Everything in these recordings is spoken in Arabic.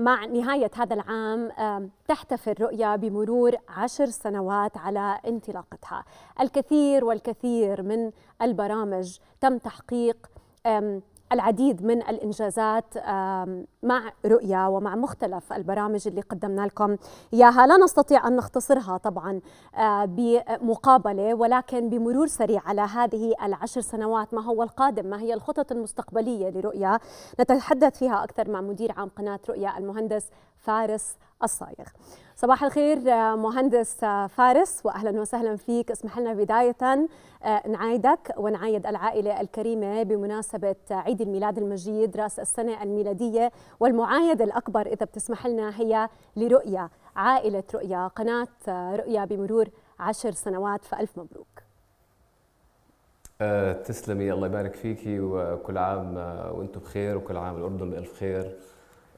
مع نهاية هذا العام تحتفل رؤيا بمرور عشر سنوات على انطلاقتها. الكثير والكثير من البرامج تم تحقيق العديد من الإنجازات مع رؤيا ومع مختلف البرامج اللي قدمنا لكم إياها. لا نستطيع أن نختصرها طبعا آه، بمقابلة ولكن بمرور سريع على هذه العشر سنوات ما هو القادم؟ ما هي الخطط المستقبلية لرؤيا؟ نتحدث فيها أكثر مع مدير عام قناة رؤيا المهندس فارس الصايغ. صباح الخير مهندس فارس واهلا وسهلا فيك. اسمح لنا بداية آه، نعايدك ونعايد العائلة الكريمة بمناسبة عيد الميلاد المجيد رأس السنة الميلادية. والمعايده الأكبر إذا بتسمح لنا هي لرؤيا عائلة رؤيا قناة رؤيا بمرور عشر سنوات. فألف مبروك. تسلمي. الله يبارك فيكي وكل عام وأنتم بخير وكل عام الأردن بألف خير. آه،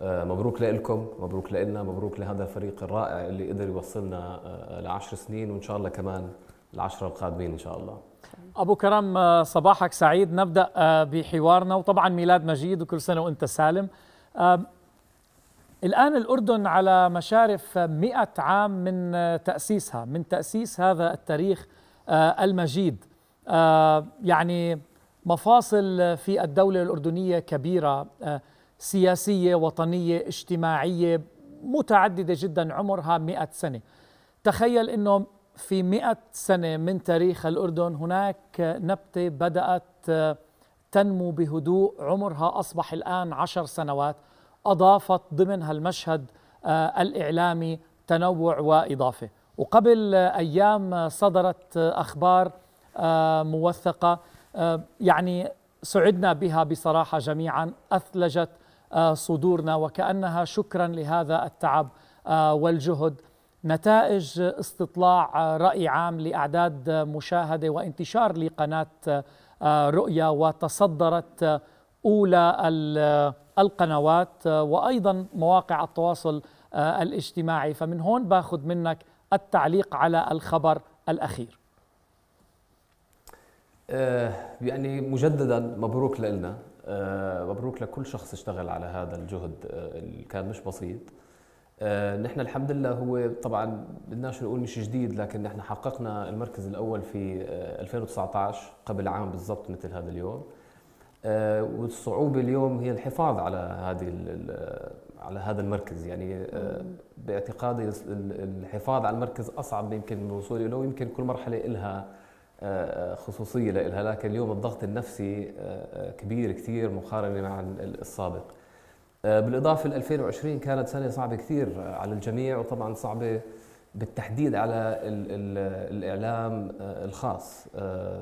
مبروك لكم مبروك لنا مبروك لهذا الفريق الرائع اللي قدر يوصلنا آه، لعشر سنين وإن شاء الله كمان العشرة القادمين إن شاء الله. أبو كرم آه، صباحك سعيد. نبدأ بحوارنا وطبعا ميلاد مجيد وكل سنة وأنت سالم. الآن الأردن على مشارف مئة عام من تأسيسها من تأسيس هذا التاريخ المجيد. يعني مفاصل في الدولة الأردنية كبيرة. سياسية وطنية اجتماعية متعددة جدا عمرها مئة سنة. تخيل أنه في مئة سنة من تاريخ الأردن هناك نبتة بدأت تنمو بهدوء. عمرها أصبح الآن عشر سنوات. أضافت ضمنها المشهد آه، الإعلامي تنوع وإضافة. وقبل أيام صدرت أخبار آه، موثقة آه، يعني سعدنا بها بصراحة جميعا. أثلجت آه، صدورنا وكأنها شكرا لهذا التعب آه، والجهد. نتائج استطلاع آه، رأي عام لأعداد مشاهدة وانتشار لقناة رؤيا وتصدرت أولى القنوات وأيضا مواقع التواصل الاجتماعي. فمن هون باخذ منك التعليق على الخبر الأخير. يعني مجددا مبروك لنا. آه، مبروك لكل شخص اشتغل على هذا الجهد آه، اللي كان مش بسيط. آه، نحن الحمد لله هو طبعا بدناش نقول مش جديد لكن نحن حققنا المركز الأول في 2019 قبل عام بالضبط مثل هذا اليوم. والصعوبة اليوم هي الحفاظ على هذه على هذا المركز. يعني باعتقادي الحفاظ على المركز أصعب يمكن من الوصول له يمكن كل مرحلة لها خصوصية لها لكن اليوم الضغط النفسي آه، آه، كبير كثير مقارنة مع السابق. آه، بالإضافة ل 2020 كانت سنة صعبة كثير على الجميع وطبعا صعبة بالتحديد على ال ال الإعلام الخاص.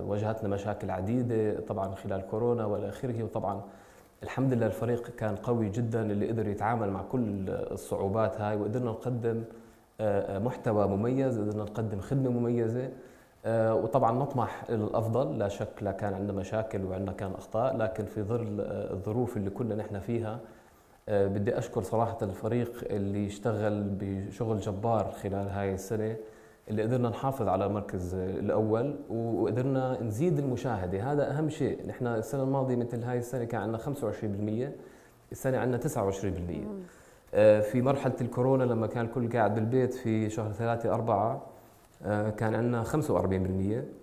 واجهتنا مشاكل عديدة طبعا خلال كورونا وإلى آخره. وطبعا الحمد لله الفريق كان قوي جدا اللي قدر يتعامل مع كل الصعوبات هاي وقدرنا نقدم محتوى مميز قدرنا نقدم خدمة مميزة. آه، وطبعا نطمح إلى الافضل لا شك لا كان عندنا مشاكل وعندنا كان أخطاء لكن في ظل آه، الظروف اللي كنا نحن فيها آه، بدي أشكر صراحة الفريق اللي اشتغل بشغل جبار خلال هاي السنة اللي قدرنا نحافظ على المركز الأول وقدرنا نزيد المشاهدة. هذا أهم شيء. نحن السنة الماضية مثل هاي السنة كان عندنا 25% السنة عندنا 29% في مرحلة الكورونا لما كان الكل قاعد بالبيت في شهر ثلاثة أربعة آه، كان عندنا 45%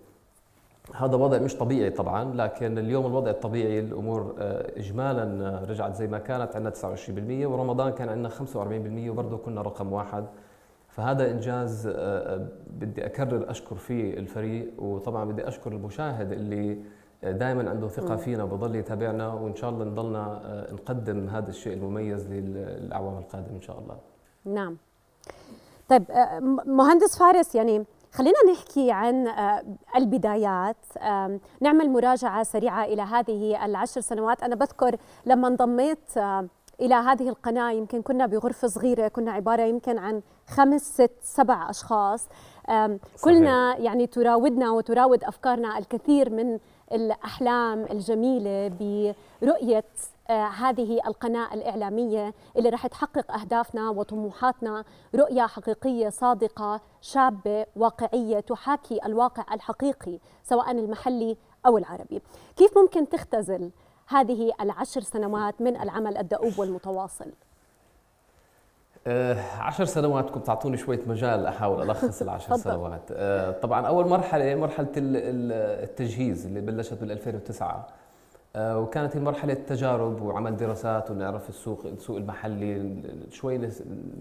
هذا وضع مش طبيعي طبعا لكن اليوم الوضع الطبيعي الأمور آه، اجمالا آه، رجعت زي ما كانت عندنا 29% ورمضان كان عندنا 45% وبرضه كنا رقم واحد. فهذا إنجاز بدي أكرر أشكر فيه الفريق. وطبعا بدي أشكر المشاهد اللي دائما عنده ثقة فينا وبضل يتابعنا. وإن شاء الله نضلنا نقدم هذا الشيء المميز للأعوام القادمة إن شاء الله. نعم. طيب آه، مهندس فارس يعني خلينا نحكي عن آه، البدايات. نعمل مراجعة سريعة إلى هذه العشر سنوات. أنا بذكر لما انضميت آه، إلى هذه القناة يمكن كنا بغرفة صغيرة كنا عبارة يمكن عن خمس ست سبع أشخاص. كلنا يعني تراودنا وتراود أفكارنا الكثير من الأحلام الجميلة برؤية هذه القناة الإعلامية اللي رح تحقق أهدافنا وطموحاتنا رؤية حقيقية صادقة شابة واقعية تحاكي الواقع الحقيقي سواء المحلي أو العربي. كيف ممكن تختزل هذه العشر سنوات من العمل الدؤوب والمتواصل؟ آه، عشر سنوات كنت تعطوني شوية مجال أحاول ألخص العشر سنوات. آه، طبعا أول مرحلة مرحلة التجهيز اللي بلشت بال 2009 آه، وكانت هي مرحلة تجارب وعمل دراسات ونعرف السوق السوق المحلي شوي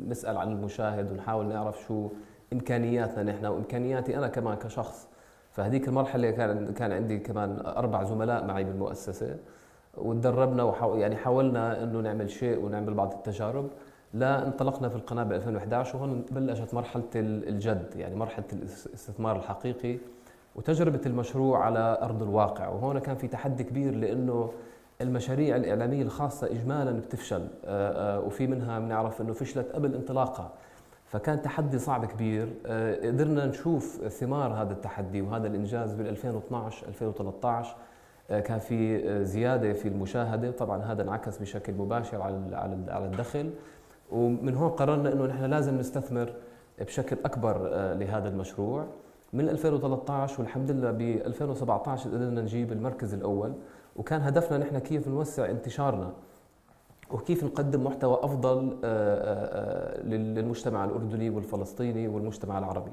نسأل عن المشاهد ونحاول نعرف شو إمكانياتنا نحن. وإمكانياتي أنا كمان كشخص فهذيك المرحلة كان كان عندي كمان أربع زملاء معي بالمؤسسة وتدربنا وحاول يعني حاولنا إنه نعمل شيء ونعمل بعض التجارب. لا انطلقنا في القناه ب 2011 وهون بلشت مرحلة الجد يعني مرحلة الاستثمار الحقيقي. وتجربة المشروع على أرض الواقع. وهون كان في تحدي كبير لأنه المشاريع الإعلامية الخاصة اجمالا بتفشل آه، آه، وفي منها بنعرف إنه فشلت قبل انطلاقها فكان تحدي صعب كبير آه، قدرنا نشوف ثمار هذا التحدي وهذا الإنجاز بال 2012 2013 كان في زيادة في المشاهدة. طبعا هذا انعكس بشكل مباشر على على الدخل. ومن هون قررنا إنه نحن لازم نستثمر بشكل أكبر لهذا المشروع. من 2013 والحمد لله ب 2017 قدرنا نجيب المركز الأول وكان هدفنا نحن كيف نوسع انتشارنا وكيف نقدم محتوى أفضل آه، آه، للمجتمع الأردني والفلسطيني والمجتمع العربي.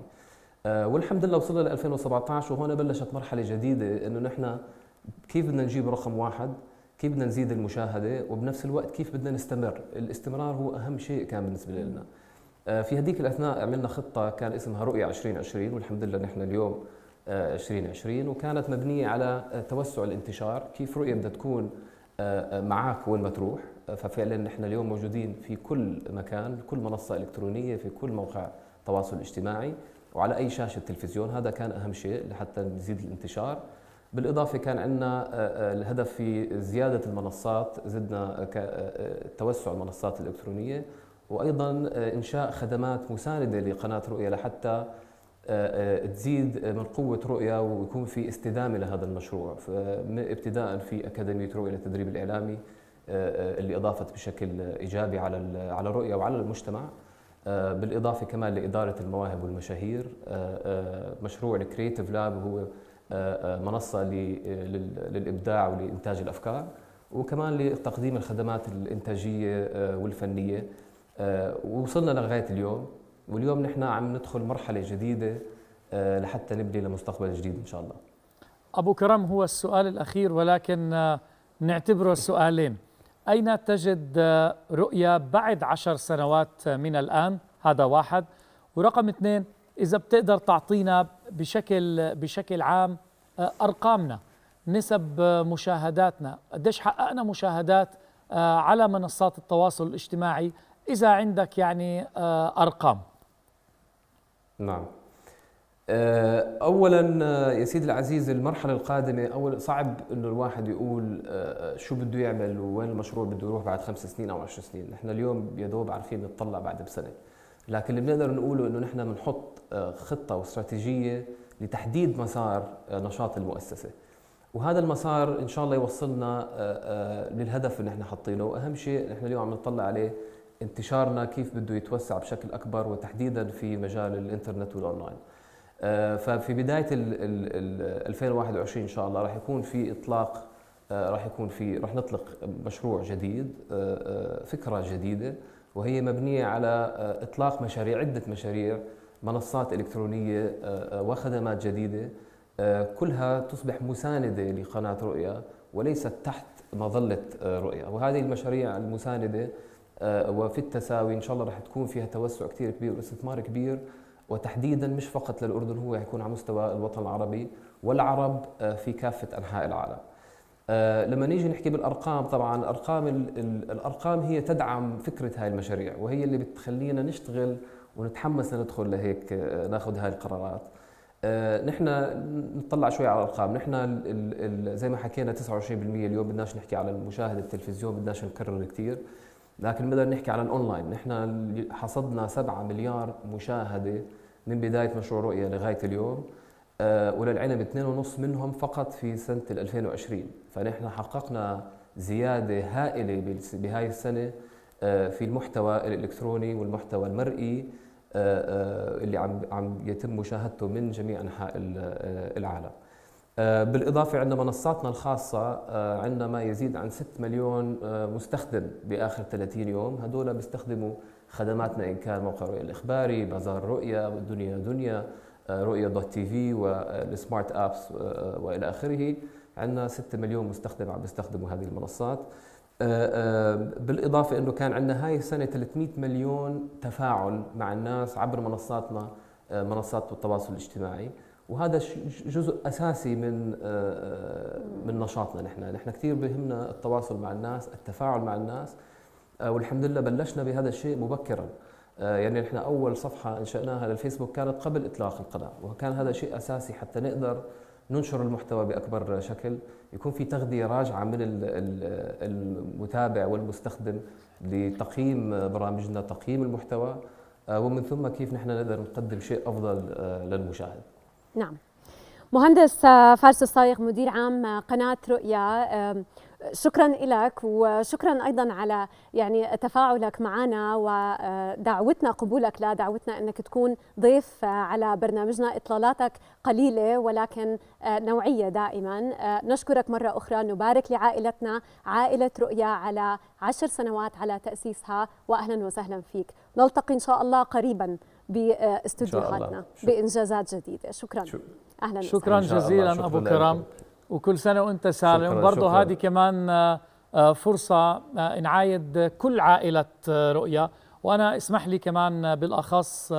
والحمد لله وصلنا ل 2017 وهون بلشت مرحلة جديدة إنه نحن كيف بدنا نجيب رقم واحد كيف بدنا نزيد المشاهدة وبنفس الوقت كيف بدنا نستمر. الاستمرار هو أهم شيء كان بالنسبة لنا. آه، في هذيك الأثناء عملنا خطة كان اسمها رؤية 2020 والحمد لله نحن اليوم 2020 آه، وكانت مبنية على آه، توسع الانتشار كيف رؤية بدها تكون معك وين ما تروح. ففعلا نحن اليوم موجودين في كل مكان كل منصة إلكترونية في كل موقع تواصل اجتماعي وعلى أي شاشة تلفزيون هذا كان أهم شيء لحتى نزيد الانتشار. بالإضافة كان عندنا آه، آه، الهدف في زيادة المنصات زدنا آه، توسع المنصات الإلكترونية. وأيضا إنشاء خدمات مساندة لقناة رؤية لحتى تزيد من قوة رؤية ويكون في استدامة لهذا المشروع. ابتداء في أكاديمية رؤية للتدريب الإعلامي اللي أضافت بشكل إيجابي على على رؤية وعلى المجتمع. بالإضافة كمان لإدارة المواهب والمشاهير. مشروع الكريتيف لاب هو آه، آه، منصة للإبداع ولإنتاج الأفكار. وكمان لتقديم الخدمات الإنتاجية آه، والفنية. ووصلنا لغاية اليوم واليوم نحن عم ندخل مرحلة جديدة لحتى نبني لمستقبل جديد إن شاء الله. أبو كرم هو السؤال الأخير ولكن نعتبره سؤالين. أين تجد رؤيه بعد عشر سنوات من الآن؟ هذا واحد. ورقم اثنين إذا بتقدر تعطينا بشكل بشكل عام آه، أرقامنا نسب مشاهداتنا. قديش حققنا مشاهدات آه، على منصات التواصل الاجتماعي؟ إذا عندك يعني آه، أرقام. نعم. اولا يا سيدي العزيز المرحلة القادمة أول صعب إنه الواحد يقول شو بده يعمل وين المشروع بده يروح بعد خمس سنين أو عشر سنين. نحن اليوم يا دوب عارفين نطلع بعد بسنة. لكن اللي بنقدر نقوله إنه نحن بنحط خطة واستراتيجية لتحديد مسار آه، نشاط المؤسسة. وهذا المسار إن شاء الله يوصلنا آه، آه، للهدف اللي إحنا حاطينه. وأهم شيء نحن اليوم عم نطلع عليه انتشارنا كيف بده يتوسع بشكل أكبر وتحديدا في مجال الإنترنت والأونلاين. ففي بداية ال 2021 إن شاء الله راح يكون في إطلاق راح يكون في راح نطلق مشروع جديد فكرة جديدة وهي مبنية على إطلاق مشاريع عدة مشاريع منصات إلكترونية آه، آه، وخدمات جديدة آه، كلها تصبح مساندة لقناة رؤيا وليست تحت مظلة رؤيا وهذه المشاريع المساندة وفي التساوي إن شاء الله رح تكون فيها توسع كثير كبير واستثمار كبير وتحديدا مش فقط للأردن هو يكون على مستوى الوطن العربي والعرب في كافة أنحاء العالم. لما نيجي نحكي بالأرقام طبعا الأرقام الأرقام هي تدعم فكرة هاي المشاريع وهي اللي بتخلينا نشتغل ونتحمس ندخل لهيك آه، ناخذ هاي القرارات. آه، نحن نطلع شوي على الأرقام. نحن زي ما حكينا 29% اليوم بدناش نحكي على المشاهدة التلفزيون بدناش نكرر كثير لكن بنقدر نحكي على الأونلاين. نحن حصدنا 7 مليار مشاهدة من بداية مشروع رؤية لغاية اليوم. آه، وللعلم 2.5 منهم فقط في سنة 2020 فنحن حققنا زيادة هائلة بهاي السنة في المحتوى الإلكتروني والمحتوى المرئي آه، آه، اللي عم عم يتم مشاهدته من جميع أنحاء آه، العالم. بالإضافة عندنا منصاتنا الخاصة عندنا ما يزيد عن 6 مليون مستخدم بآخر 30 يوم هدول بيستخدموا خدماتنا إن كان موقع رؤيا الإخباري بازار رؤيا والدنيا دنيا رؤيا دوت تي في والسمارت أبس وإلى آخره. عندنا 6 مليون مستخدم عم بيستخدموا هذه المنصات. بالإضافة إنه كان عندنا هاي السنة 300 مليون تفاعل مع الناس عبر منصاتنا منصات التواصل الاجتماعي. وهذا جزء أساسي من من نشاطنا نحن. نحن كثير بهمنا التواصل مع الناس التفاعل مع الناس والحمد لله بلشنا بهذا الشيء مبكرا. يعني نحن أول صفحة أنشأناها للفيسبوك كانت قبل إطلاق القناة وكان هذا شيء أساسي حتى نقدر ننشر المحتوى بأكبر شكل يكون في تغذية راجعة من المتابع والمستخدم لتقييم برامجنا تقييم المحتوى ومن ثم كيف نحن نقدر نقدم شيء أفضل للمشاهد. نعم. مهندس فارس الصايغ مدير عام قناة رؤيا. شكرا لك وشكرا أيضا على يعني تفاعلك معنا ودعوتنا قبولك لدعوتنا إنك تكون ضيف على برنامجنا. إطلالاتك قليلة ولكن نوعية دائما. نشكرك مرة أخرى. نبارك لعائلتنا. عائلة رؤيا على عشر سنوات على تأسيسها. واهلا وسهلا فيك. نلتقي إن شاء الله قريبا. بأستوديوهاتنا بإنجازات جديدة. شكرا. أهلا شكرا جزيلا أبو كرم وكل سنة وأنت سالم. برضه هذه كمان آه، آه، فرصة آه، نعايد كل عائلة رؤيا. وأنا اسمح لي كمان بالأخص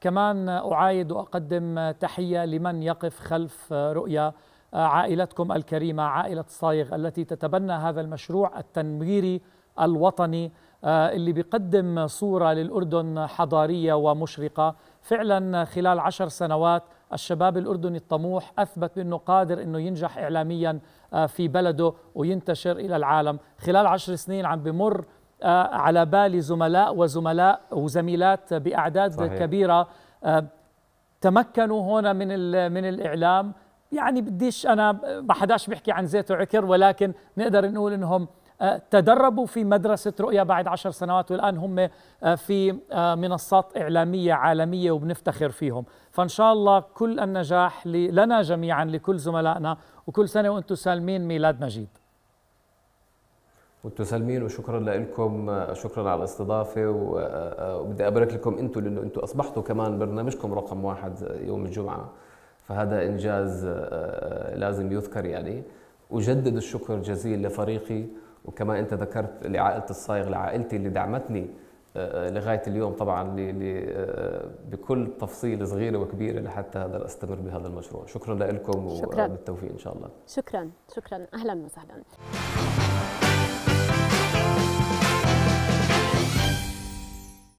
كمان أعايد وأقدم تحية لمن يقف خلف رؤيا عائلتكم الكريمة عائلة صايغ التي تتبنى هذا المشروع التنويري الوطني. اللي بيقدم صورة للأردن حضارية ومشرقة. فعلا خلال عشر سنوات الشباب الأردني الطموح أثبت بأنه قادر أنه ينجح إعلاميا آه، في بلده وينتشر إلى العالم. خلال عشر سنين عم بمر آه، على بالي زملاء وزملاء وزميلات بأعداد صحيح. كبيرة. آه، تمكنوا هنا من من الإعلام. يعني بديش أنا ما حداش بيحكي عن زيت وعكر ولكن نقدر نقول أنهم تدربوا في مدرسة رؤيا بعد عشر سنوات والآن هم في منصات إعلامية عالمية وبنفتخر فيهم. فإن شاء الله كل النجاح لنا جميعا لكل زملائنا وكل سنة وأنتم سالمين ميلاد مجيد. وأنتم سالمين وشكرا لكم شكرا على الاستضافة وبدي أبارك لكم أنتم لأنه أنتم أصبحتوا كمان برنامجكم رقم واحد يوم الجمعة. فهذا إنجاز لازم يذكر يعني. وجدد الشكر جزيل لفريقي وكما أنت ذكرت لعائلة الصايغ لعائلتي اللي دعمتني آه، لغاية اليوم طبعا آه، بكل تفصيل صغيره وكبيره لحتى هذا أستمر بهذا المشروع. شكرا لكم وبالتوفيق إن شاء الله. شكرا. شكرا. أهلا وسهلا.